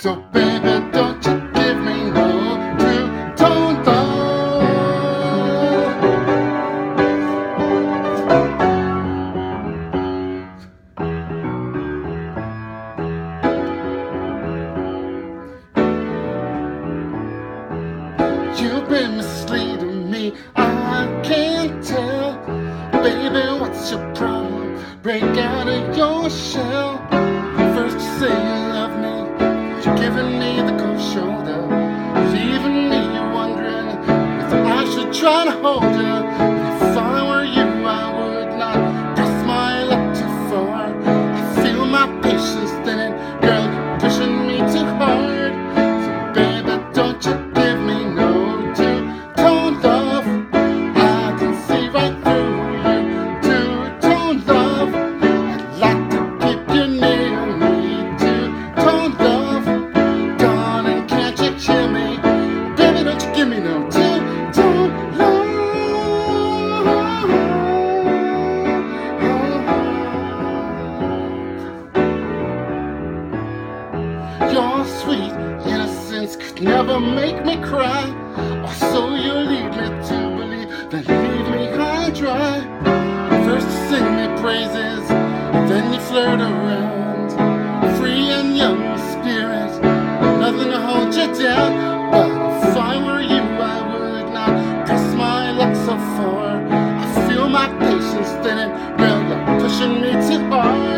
So baby, don't you give me no true don't You've been misleading me, I can't tell. Baby, what's your problem? Break out of your shell. First you say seven Give me now. Too, too long. Oh. Your sweet innocence could never make me cry. Or so you lead me to believe that leave me high dry. so far, I feel my patience thinning, really pushing me too hard.